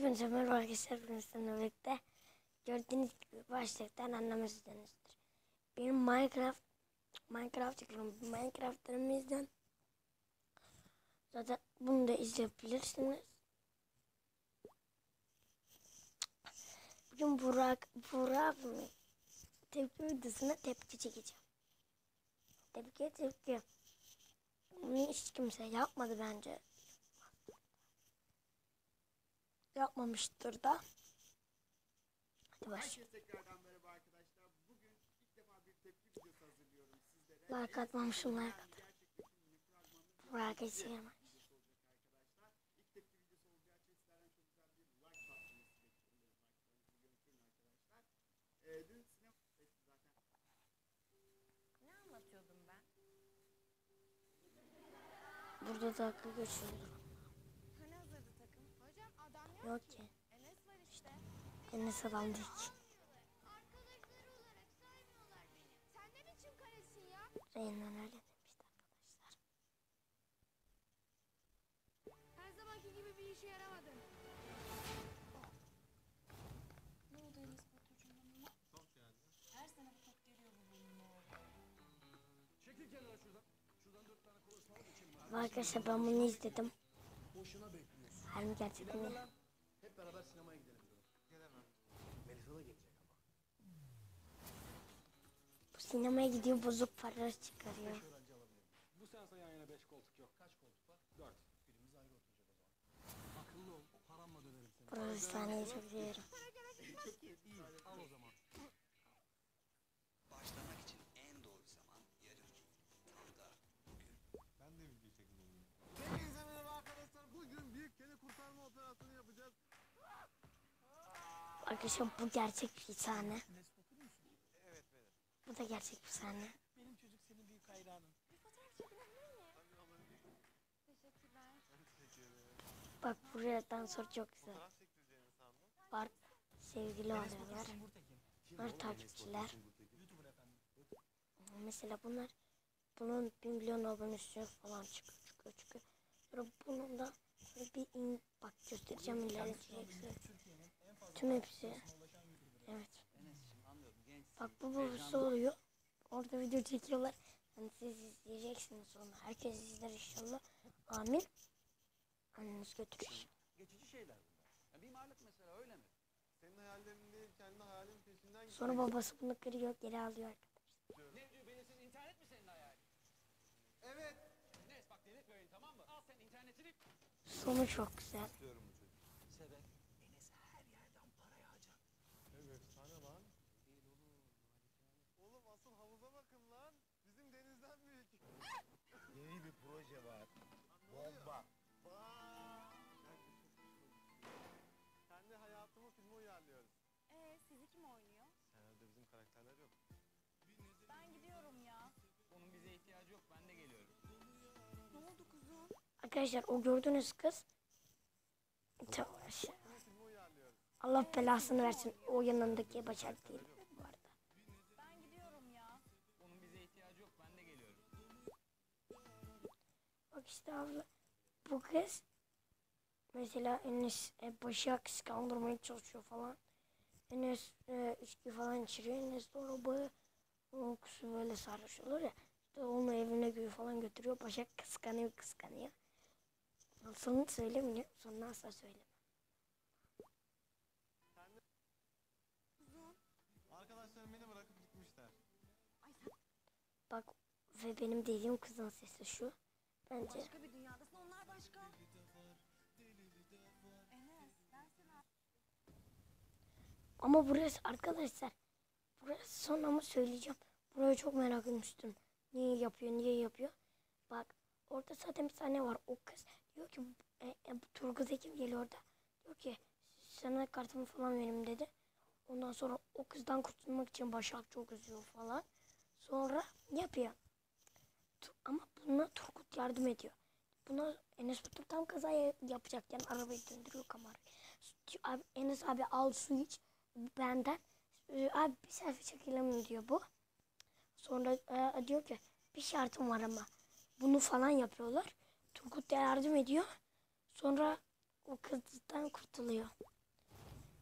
Hepinize merhaba arkadaşlar. Bugün sizinle birlikte gördüğünüz gibi başlıktan anlamışsınızdır. Benim Minecraft Minecraft çekiyorum. Minecraft'larımızdan zaten bunu da izleyebilirsiniz. Bugün Burak Burak mı? Tepki videosuna tepki çekeceğim. Tepki tepki. Bunu hiç kimse yapmadı bence. Yapmamıştır da. Hadi başlayalım. Herkese tekrardan merhaba arkadaşlar. Bugün ilk defa bir tepki videosu hazırlıyorum sizlere. Like atmamışım like at. Gösterin arkadaşlar. Ee, dün sinema festi zaten. Ne anlatıyordum ben? Burada dakika geçiyor. Yok, ki. Enes var işte. Enes adam değil ki. Arkadaşları olarak saymıyorlar beni. Sen ne biçim kalesin ya? Reynan öyle demişti arkadaşlar. Her zamanki gibi bir işe yaramadın. Ne oldu Enes? Top geldi. Her sene bu top geliyor bu bölümde. Çekil kenara şuradan. Şuradan dört tane kola Arkadaşlar ben bunu izledim. Boşuna bekliyorsun. Her mi gerçekten beraber sinemaya gidelim diyorum. Gelemem. Melisa da gelecek ama. Bu sinemaya gidiyor bozuk para çıkarıyor. Beş öğrenci alabilirim. Bu seansa yan yana beş koltuk yok. Kaç koltuk var? Dört. Birimiz ayrı oturacak o zaman. Akıllı ol. Paramla dönerim seni. Burası sahneyi çok seviyorum. Çok iyi. İyi. Al o zaman. Başlamak için en doğru zaman yarın. Tam da bugün. Ben de video çekmeliyim. Hepinize merhaba arkadaşlar. Bugün büyük kedi kurtarma operasyonu yapacağız. Arkadaşlar bu gerçek bir sahne. Bu da gerçek bir sahne. Benim çocuk senin büyük hayranın. Bak buradan sonra çok güzel. Var sevgili oluyorlar. Var takipçiler. Mesela bunlar bunun 1 milyon abonesi falan çıkıyor çıkıyor çıkıyor. Sonra bunun da bir in, bak göstereceğim ilerleyeceksin. Tüm hepsi. Evet. Bak bu babası oluyor. Orada video çekiyorlar. Yani siz izleyeceksiniz sonra. Herkes izler inşallah. Amin. Anneniz götürür. Geçici şeyler bunlar. Ya bir varlık mesela öyle mi? Senin hayallerin değil, kendi hayalin peşinden git. Sonra babası bunu kırıyor geri alıyor arkadaşlar. Ne diyor benimsiz internet mi senin hayalin? Evet. Enes bak delirtme beni tamam mı? Al sen internetini. Sonu çok güzel. Diyorum bu çocuk. Sebep? Enes her yerden para yağacak. Evet, sana lan. Değil oğlum. Oğlum asıl havuza bakın lan. Bizim denizden büyük. Yeni bir proje var. Bomba. Kendi hayatımı filme uyarlıyoruz. Ee sizi kim oynuyor? Senaryoda bizim karakterler yok. Ben gidiyorum ya. Onun bize ihtiyacı yok ben de geliyorum. Ne oldu kuzum? Arkadaşlar o gördüğünüz kız. Allah belasını versin. O yanındaki Başak değil işte abla bu kız mesela Enes e, Başak kandırmaya çalışıyor falan. Enes e, içki falan içiriyor. Enes de ona böyle o kızı böyle sarhoş olur ya. İşte onu evine gibi falan götürüyor. Başak kıskanıyor kıskanıyor. Sonunu söylemiyor. Sonunu asla söyleme. Arkadaşlarım beni bırakıp gitmişler. Ay sen Bak ve benim dediğim kızın sesi şu. Bence başka bir dünyadasın onlar başka. Ama burası arkadaşlar. Burası son ama söyleyeceğim. Burayı çok merak etmiştim. Niye yapıyor, niye yapıyor? Bak orada zaten bir sahne var. O kız diyor ki e, e, Turgut Ekim geliyor orada. Diyor ki sana kartımı falan verim dedi. Ondan sonra o kızdan kurtulmak için Başak çok üzüyor falan. Sonra yapıyor. Ama buna Turgut yardım ediyor. Buna Enes Batur tam kaza yapacak yani arabayı döndürüyor kamerayı. Abi, Enes abi al su iç benden. Ee, abi bir selfie çekelim diyor bu. Sonra e, diyor ki bir şartım var ama. Bunu falan yapıyorlar. Turgut da yardım ediyor. Sonra o kızdan kurtuluyor.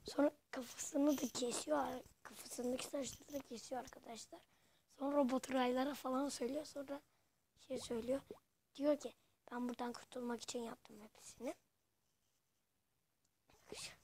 Sonra kafasını da kesiyor. Kafasındaki saçları da kesiyor arkadaşlar. Sonra robot raylara falan söylüyor. Sonra şey söylüyor. Diyor ki ben buradan kurtulmak için yaptım hepsini. Şu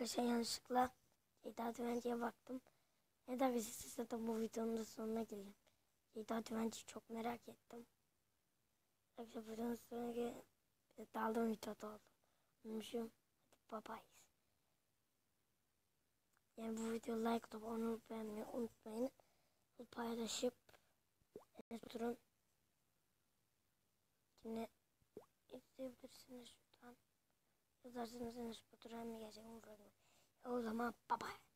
arkadaşlar şey yanlışlıkla Ceyda Düvenci'ye baktım. Evet arkadaşlar siz zaten bu videonun da sonuna gelin. Ceyda Düvenci'yi çok merak ettim. Arkadaşlar videonun sonuna gelin. Daldım videoda oldum. Unutmuşum. Hadi bye bye. Yani bu video like atıp onu beğenmeyi unutmayın. Paylaşıp Enes Turun yine izleyebilirsiniz. Yazarsanız Enes Batur'a mı gelecek Umur e, O zaman bye bye.